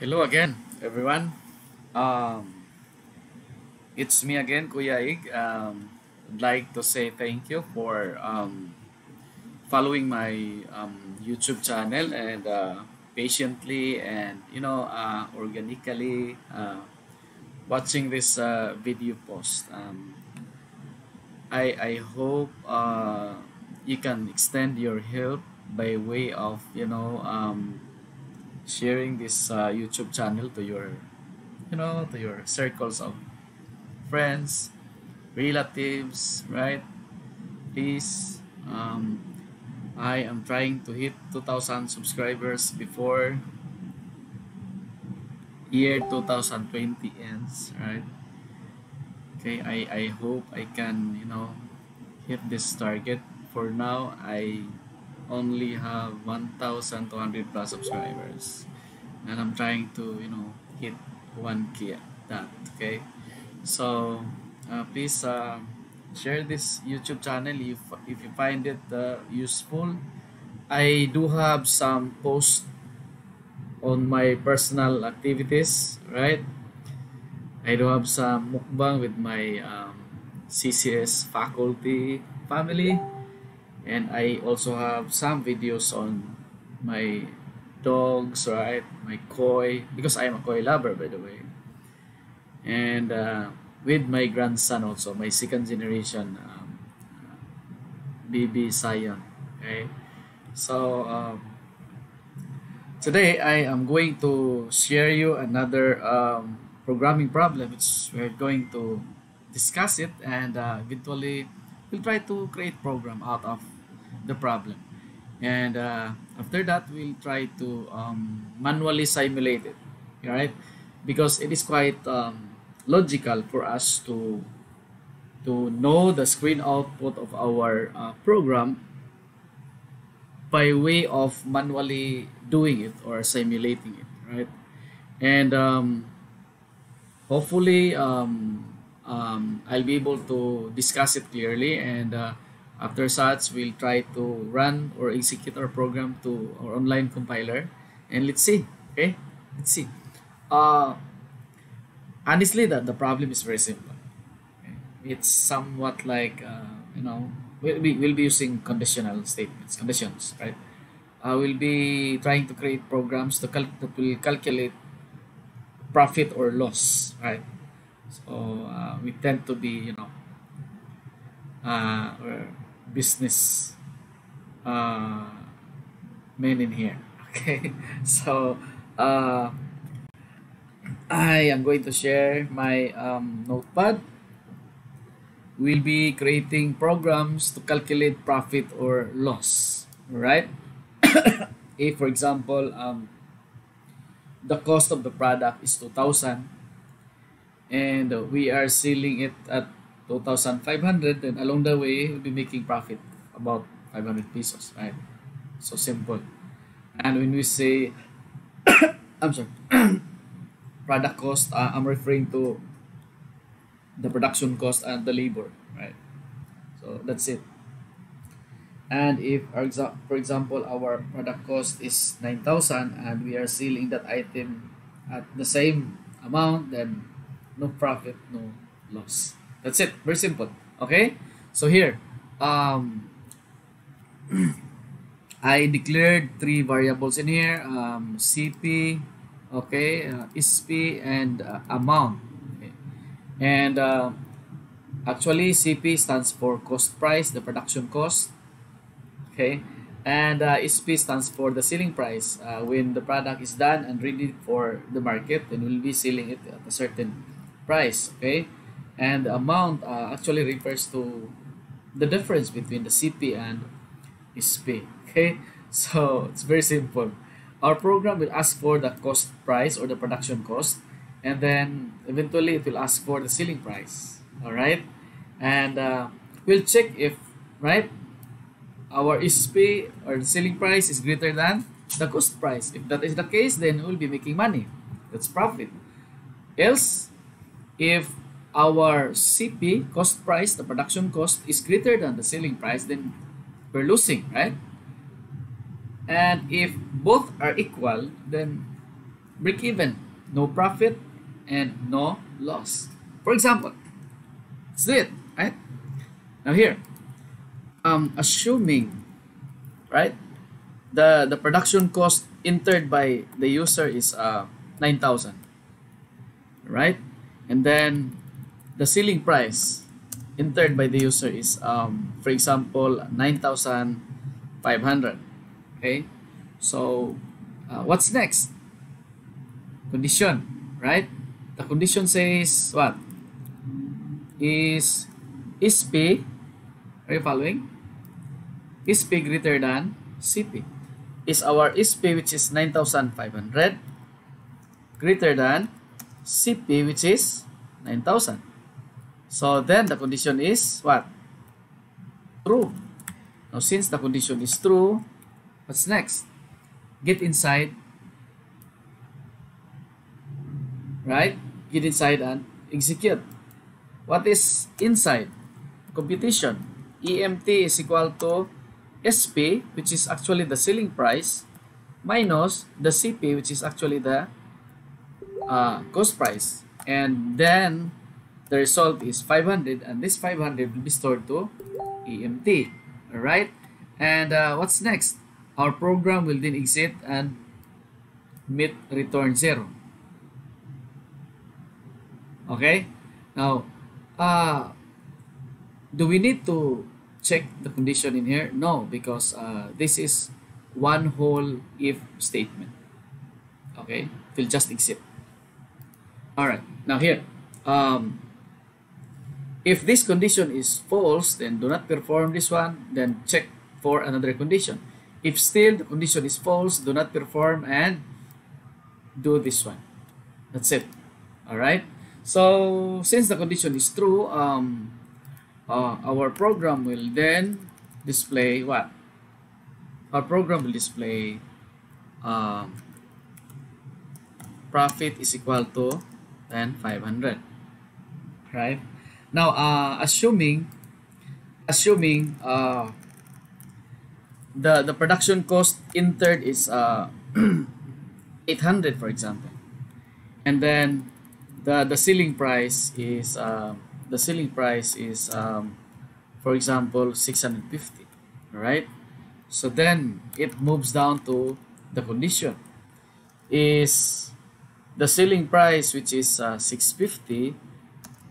Hello again, everyone. Um, it's me again, Kuya Egg. Um, I'd like to say thank you for um, following my um, YouTube channel and uh, patiently and you know uh, organically uh, watching this uh, video post. Um, I I hope uh, you can extend your help by way of you know um, sharing this uh, YouTube channel to your, you know, to your circles of friends, relatives, right? Please, um, I am trying to hit 2,000 subscribers before year 2020 ends, right? Okay, I, I hope I can, you know, hit this target. For now, I only have 1,200 plus subscribers. And I'm trying to you know hit 1k that okay? So uh, please uh, share this YouTube channel if, if you find it uh, useful. I do have some posts on my personal activities right? I do have some mukbang with my um, CCS faculty family and I also have some videos on my dogs right? My koi because I'm a koi lover by the way. And uh, with my grandson also my second generation um, baby Sion okay? So um, today I am going to share you another um, programming problem. Which we're going to discuss it and uh, eventually we'll try to create program out of the problem. And uh, after that we'll try to um, manually simulate it right? Because it is quite um, logical for us to to know the screen output of our uh, program by way of manually doing it or simulating it right? And um, hopefully um, um, I'll be able to discuss it clearly and uh, after such, we'll try to run or execute our program to our online compiler and let's see. Okay, let's see. Uh, honestly, the, the problem is very simple. Okay? It's somewhat like, uh, you know, we'll be, we'll be using conditional statements, conditions, right? Uh, we'll be trying to create programs to cal- will calculate profit or loss, right? So uh, we tend to be, you know, uh, business uh, men in here. Okay, so uh, I am going to share my um, notepad. We'll be creating programs to calculate profit or loss. Right? if, for example, um, the cost of the product is 2,000 and we are selling it at 2,500 then along the way we'll be making profit about 500 pesos right? So simple. And when we say I'm sorry product cost uh, I'm referring to the production cost and the labor right? So that's it. And if for example our product cost is 9000 and we are selling that item at the same amount then no profit no loss that's it. Very simple. Okay? So here, um, I declared three variables in here. Um, CP, okay, uh, SP, and uh, amount. Okay. And uh, actually, CP stands for cost price, the production cost. Okay. And uh, SP stands for the selling price. Uh, when the product is done and ready for the market, then we'll be selling it at a certain price. Okay and the amount uh, actually refers to the difference between the CP and SP. Okay, so it's very simple. Our program will ask for the cost price or the production cost, and then eventually it will ask for the selling price. All right, and uh, we'll check if right our SP or the selling price is greater than the cost price. If that is the case, then we'll be making money. That's profit. Else, if our CP, cost price, the production cost, is greater than the selling price, then we're losing, right? And if both are equal, then break even, no profit, and no loss. For example, let's it, right? Now here, um, assuming, right, the, the production cost entered by the user is uh, 9,000, right? And then the selling price entered by the user is, um, for example, 9,500, okay? So, uh, what's next? Condition, right? The condition says what? Is is P, are you following? Is P greater than CP? Is our SP which is 9,500 greater than CP which is 9,000? So then the condition is what? True. Now since the condition is true, what's next? Get inside right? Get inside and execute. What is inside? Computation. EMT is equal to SP, which is actually the selling price, minus the CP, which is actually the uh, cost price. And then the result is 500, and this 500 will be stored to EMT. Alright? And uh, what's next? Our program will then exit and meet return 0. Okay? Now, uh, do we need to check the condition in here? No, because uh, this is one whole if statement. Okay? It will just exit. Alright, now here. Um, if this condition is false, then do not perform this one, then check for another condition. If still the condition is false, do not perform and do this one. That's it. Alright? So, since the condition is true, um, uh, our program will then display what? Our program will display um, profit is equal to then 500. Right? Now, uh, assuming assuming uh, the the production cost entered is uh, 800 for example and then the the selling price is uh, the selling price is um, for example 650 right so then it moves down to the condition is the selling price which is uh, 650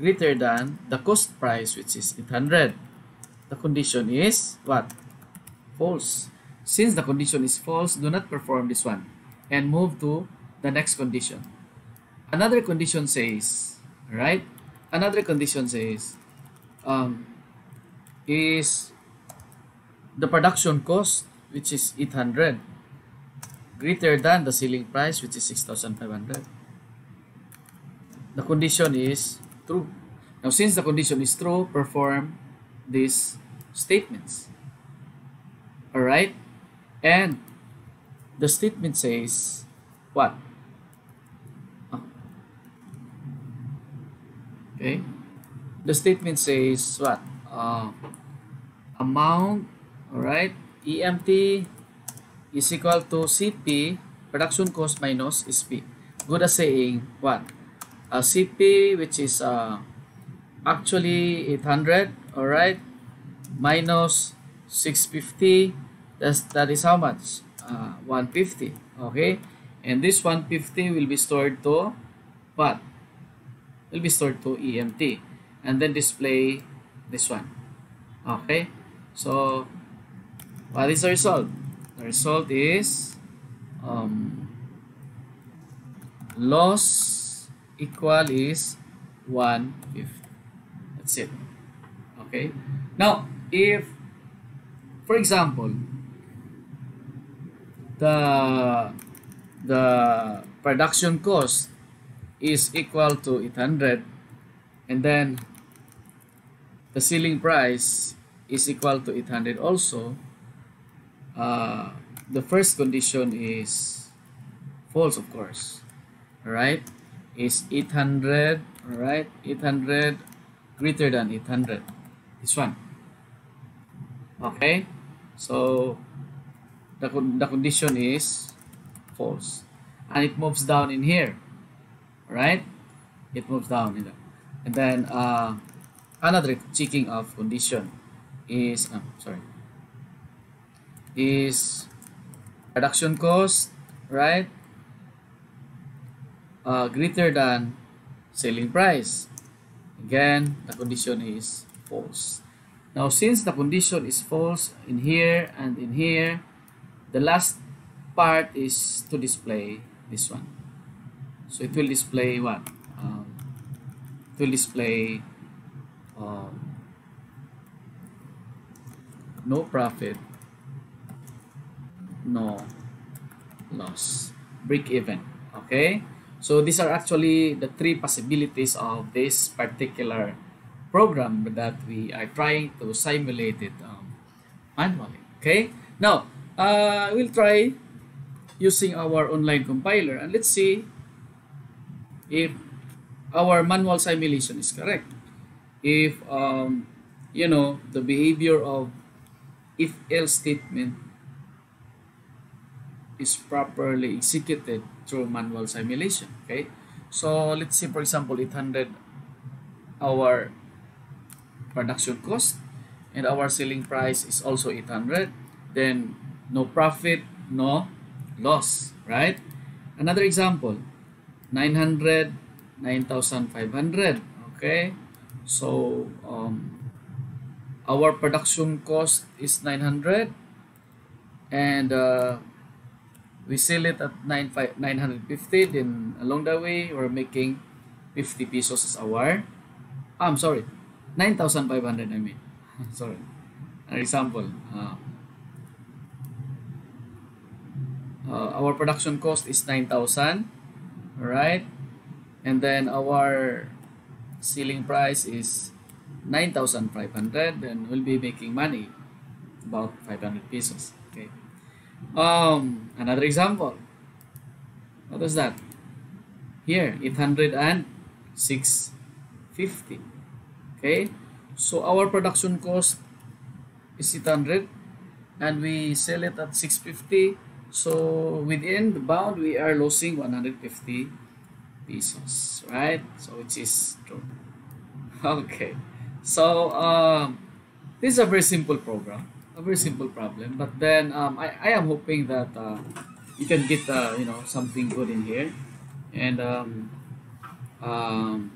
greater than the cost price which is 800 the condition is what? False. Since the condition is false do not perform this one. And move to the next condition. Another condition says, right? Another condition says, um, is the production cost, which is 800, greater than the selling price, which is 6,500. The condition is true. Now, since the condition is true, perform these statements. Alright? And the statement says, what? Okay. The statement says what? Uh, amount, all right, EMT is equal to CP, production cost minus SP. Good as saying what? Uh, CP, which is uh, actually 800, all right, minus 650, that's, that is how much? Uh, 150, okay? And this 150 will be stored to what? will be stored to EMT and then display this one. Okay, so what is the result? The result is um, loss equal is 150. That's it. Okay. Now, if, for example, the the production cost is equal to 800 and then the selling price is equal to 800 also uh, the first condition is false of course right is 800 right 800 greater than 800 this one. Okay so the, the condition is false. And it moves down in here right it moves down in there. and then uh, another checking of condition is uh, sorry. Is production cost right uh, greater than selling price. Again the condition is false. Now since the condition is false in here and in here the last part is to display this one. So it will display what? Um, it will display um, no profit no loss break even. Okay so these are actually the three possibilities of this particular program that we are trying to simulate it um, manually okay? Now uh, we'll try using our online compiler and let's see if our manual simulation is correct. If um, you know the behavior of if else statement is properly executed through manual simulation okay? So let's say for example 800 our production cost and our selling price is also 800 then no profit no loss right? Another example 900 9500 okay? So um, our production cost is 900 and uh, we sell it at 9, 950 then along the way we're making 50 pesos as a our I'm sorry 9500 I mean. Sorry. An example uh, uh, our production cost is 9000 right and then our selling price is 9500 then we'll be making money about 500 pesos okay um another example. What is that? Here 800 and 650 okay? So our production cost is 800 and we sell it at 650 so within the bound we are losing 150 pesos right? So which is true. Okay. So um, this is a very simple program a very simple problem but then um, I, I am hoping that uh, you can get uh, you know something good in here. And um, um,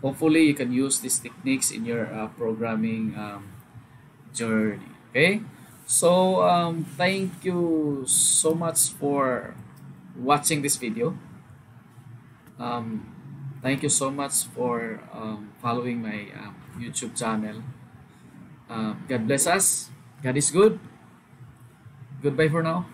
hopefully you can use these techniques in your uh, programming um, journey okay? So um, thank you so much for watching this video. Um, thank you so much for following my youtube channel. Uh, god bless us god is good. Goodbye for now